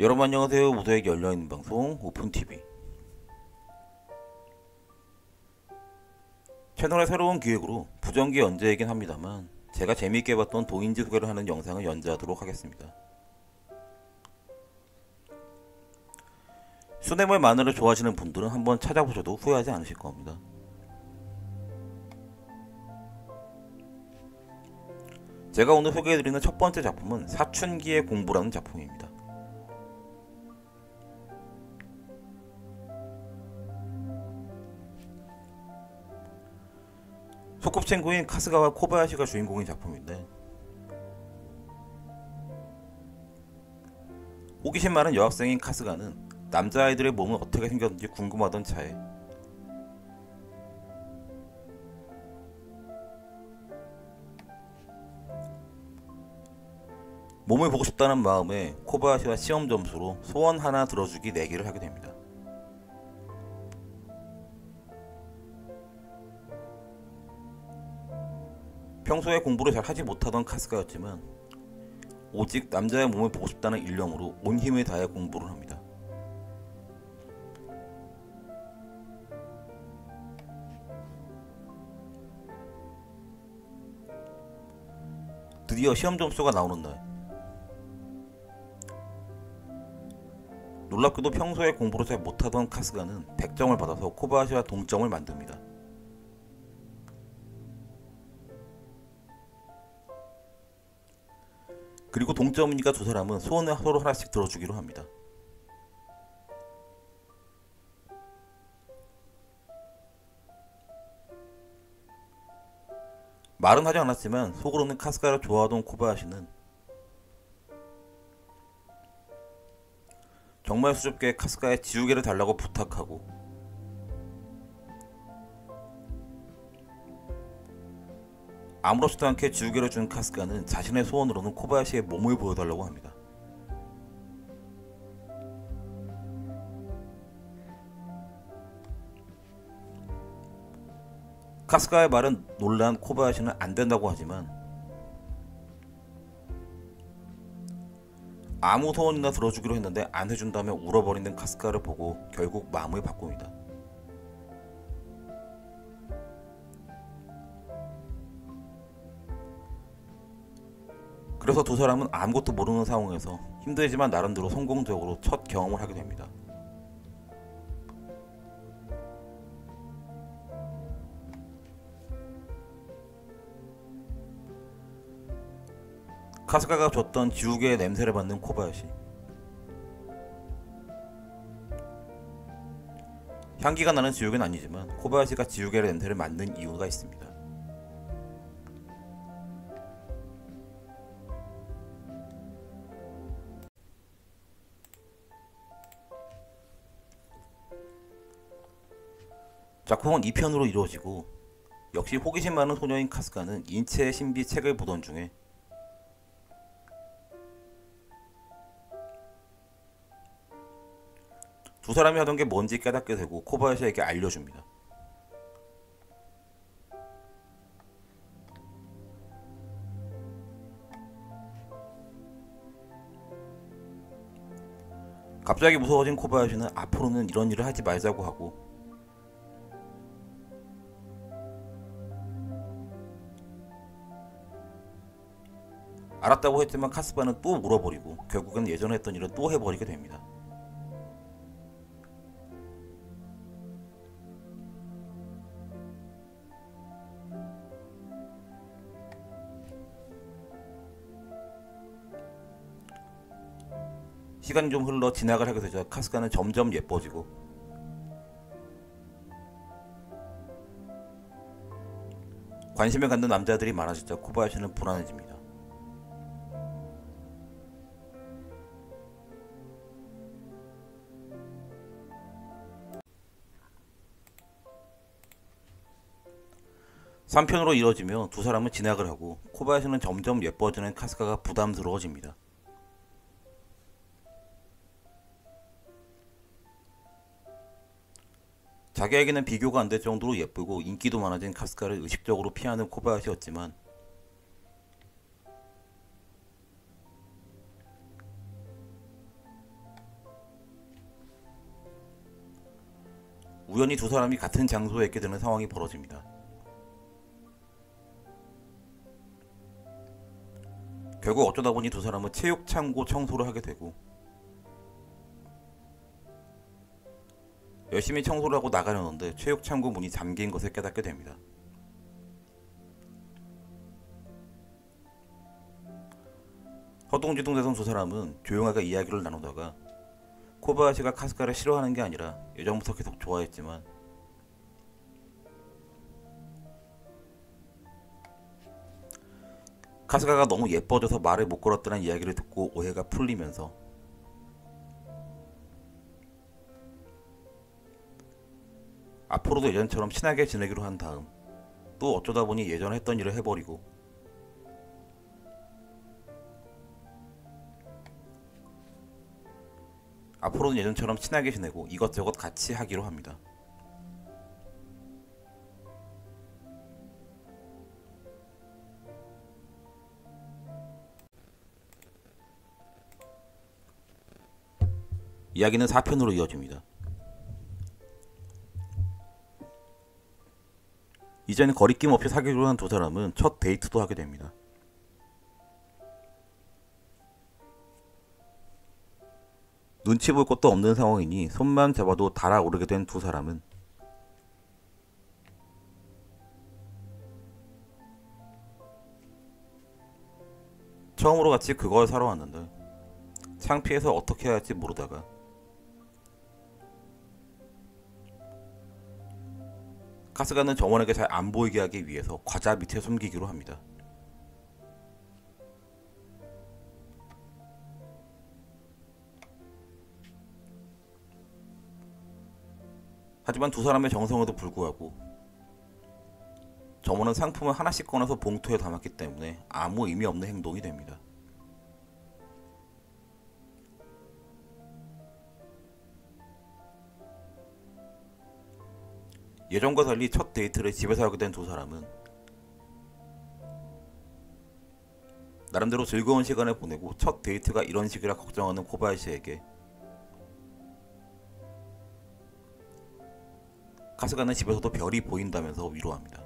여러분 안녕하세요. 무도에게 열려있는 방송 오픈TV 채널의 새로운 기획으로 부정기 연재이긴 합니다만 제가 재미있게 봤던 동인지 소개를 하는 영상을 연재하도록 하겠습니다. 수뇌물 마늘을 좋아하시는 분들은 한번 찾아보셔도 후회하지 않으실 겁니다. 제가 오늘 소개해드리는 첫 번째 작품은 사춘기의 공부라는 작품입니다. 소꿉친구인 카스가와 코바야시가 주인공인 작품인데 호기심 많은 여학생인 카스가는 남자아이들의 몸은 어떻게 생겼는지 궁금하던 차에 몸을 보고 싶다는 마음에 코바야시와 시험 점수로 소원 하나 들어주기 내기를 하게 됩니다. 평소에 공부를 잘 하지 못하던 카스가였지만 오직 남자의 몸을 보고 싶다는 일념으로 온 힘을 다해 공부를 합니다. 드디어 시험 점수가 나오는 날. 놀랍게도 평소에 공부를 잘 못하던 카스가는 100점을 받아서 코바야시와 동점을 만듭니다. 그리고 동점이니까 두 사람은 소원을 서로 하나씩 들어주기로 합니다. 말은 하지 않았지만 속으로는 카스카를 좋아하던 코바야시는 정말 수줍게 카스카의 지우개를 달라고 부탁하고 아무렇지도 않게 지우개를 준 카스카는 자신의 소원으로는 코바야시의 몸을 보여달라고 합니다. 카스카의 말은 놀란 코바야시는 안 된다고 하지만 아무 소원이나 들어주기로 했는데 안 해준다며 울어버리는 카스카를 보고 결국 마음을 바꿉니다. 그래서 두 사람은 아무것도 모르는 상황에서 힘들지만 나름대로 성공적으로 첫 경험을 하게 됩니다. 카스카가 줬던 지우개의 냄새를 맡는 코바야시. 향기가 나는 지우개는 아니지만 코바야시가 지우개의 냄새를 맡는 이유가 있습니다. 작품은 2편으로 이루어지고 역시 호기심 많은 소녀인 카스카는 인체의 신비 책을 보던 중에 두 사람이 하던 게 뭔지 깨닫게 되고 코바야시에게 알려줍니다. 갑자기 무서워진 코바야시는 앞으로는 이런 일을 하지 말자고 하고 알았다고 했지만 카스바는 또 물어버리고 결국은 예전에 했던 일을 또 해버리게 됩니다. 시간이 좀 흘러 지나갈 하게 되자 카스카는 점점 예뻐지고 관심을 갖는 남자들이 많아지자 코바야시는 불안해집니다. 3편으로 이뤄지며 두 사람은 진학을 하고 코바야시는 점점 예뻐지는 카스카가 부담스러워집니다. 자기에게는 비교가 안 될 정도로 예쁘고 인기도 많아진 카스카를 의식적으로 피하는 코바야시였지만 우연히 두 사람이 같은 장소에 있게 되는 상황이 벌어집니다. 결국 어쩌다 보니 두 사람은 체육 창고 청소를 하게 되고 열심히 청소를 하고 나가려는데 체육 창고 문이 잠긴 것을 깨닫게 됩니다. 허둥지둥대던 두 사람은 조용하게 이야기를 나누다가 코바야시가 카스카를 싫어하는 게 아니라 예전부터 계속 좋아했지만 카스카가 너무 예뻐져서 말을 못 걸었다는 이야기를 듣고 오해가 풀리면서 앞으로도 예전처럼 친하게 지내기로 한 다음 또 어쩌다 보니 예전에 했던 일을 해버리고 앞으로는 예전처럼 친하게 지내고 이것저것 같이 하기로 합니다. 이야기는 4편으로 이어집니다. 이제는 거리낌 없이 사귀기로 한 두 사람은 첫 데이트도 하게 됩니다. 눈치 볼 것도 없는 상황이니 손만 잡아도 달아오르게 된 두 사람은 처음으로 같이 그걸 사러 왔는데 창피해서 어떻게 해야 할지 모르다가 카스가는 정원에게 잘 안 보이게 하기 위해서 과자 밑에 숨기기로 합니다. 하지만 두 사람의 정성에도 불구하고 점원은 상품을 하나씩 꺼내서 봉투에 담았기 때문에 아무 의미 없는 행동이 됩니다. 예전과 달리 첫 데이트를 집에서 하게 된 두 사람은 나름대로 즐거운 시간을 보내고 첫 데이트가 이런 식이라 걱정하는 코바야시에게 카스가는 집에서도 별이 보인다면서 위로합니다.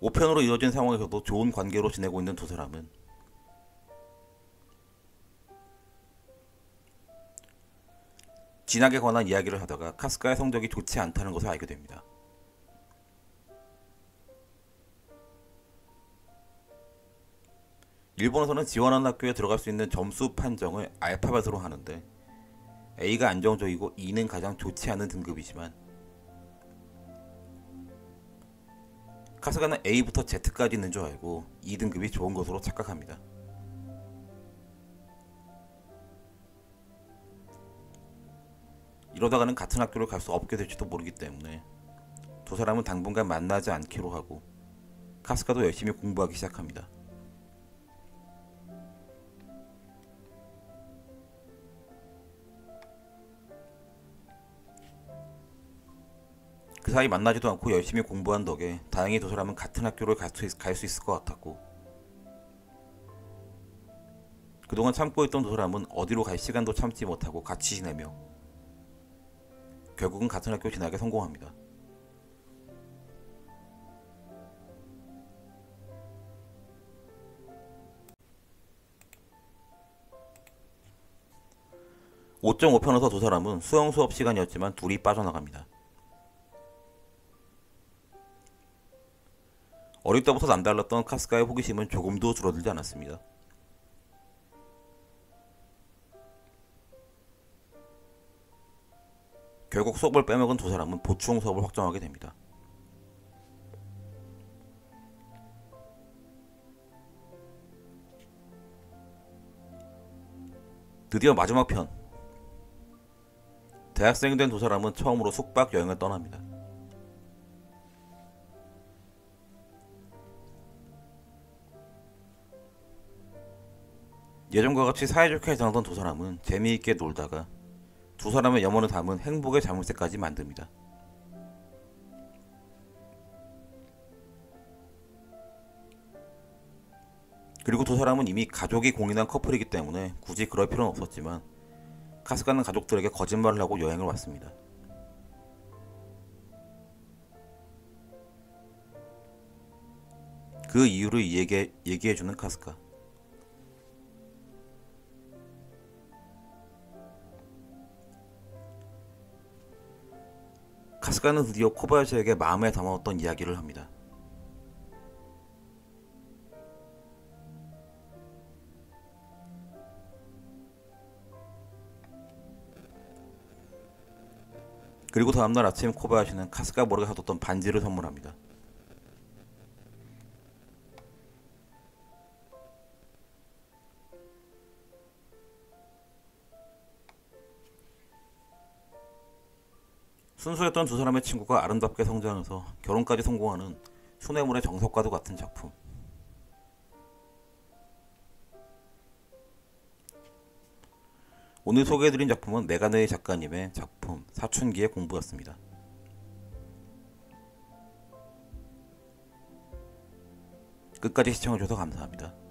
오편으로 이어진 상황에서도 좋은 관계로 지내고 있는 두 사람은 진학에 관한 이야기를 하다가 카스카의 성적이 좋지 않다는 것을 알게 됩니다. 일본에서는 지원하는 학교에 들어갈 수 있는 점수 판정을 알파벳으로 하는데 A가 안정적이고 E는 가장 좋지 않은 등급이지만 카스가는 A부터 Z까지 있는 줄 알고 E 등급이 좋은 것으로 착각합니다. 이러다가는 같은 학교를 갈 수 없게 될지도 모르기 때문에 두 사람은 당분간 만나지 않기로 하고 카스카도 열심히 공부하기 시작합니다. 그 사이 만나지도 않고 열심히 공부한 덕에 다행히 두 사람은 같은 학교를 갈 수 있을 것 같았고 그동안 참고 있던 두 사람은 어디로 갈 시간도 참지 못하고 같이 지내며 결국은 같은 학교 진학에 성공합니다. (5.5편에서) 두 사람은 수영 수업 시간이었지만 둘이 빠져나갑니다. 어릴 때부터 남달랐던 카스카의 호기심은 조금도 줄어들지 않았습니다. 결국 수업을 빼먹은 두 사람은 보충 수업을 확정하게 됩니다. 드디어 마지막 편. 대학생이 된 두 사람은 처음으로 숙박 여행을 떠납니다. 예전과 같이 사이좋게 지내던 두 사람은 재미있게 놀다가 두 사람의 염원을 담은 행복의 자물쇠까지 만듭니다. 그리고 두 사람은 이미 가족이 공인한 커플이기 때문에 굳이 그럴 필요는 없었지만 카스카는 가족들에게 거짓말을 하고 여행을 왔습니다. 그 이유를 얘기해, 얘기해주는 카스카. 카스카는 드디어 코바야시에게 마음에 담아왔던 이야기를 합니다. 그리고 다음날 아침 코바야시는 카스카 머리가 사뒀던 반지를 선물합니다. 순수했던 두 사람의 친구가 아름답게 성장해서 결혼까지 성공하는 수뇌물의 정석과도 같은 작품. 오늘 소개해드린 작품은 메가네이 작가님의 작품 사춘기의 공부였습니다. 끝까지 시청해주셔서 감사합니다.